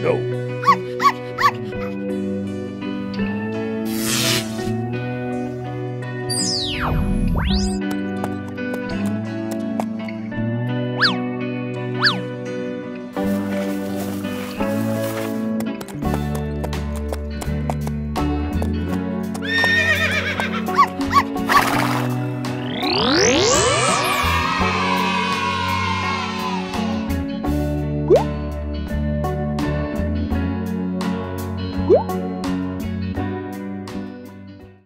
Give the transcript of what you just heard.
No.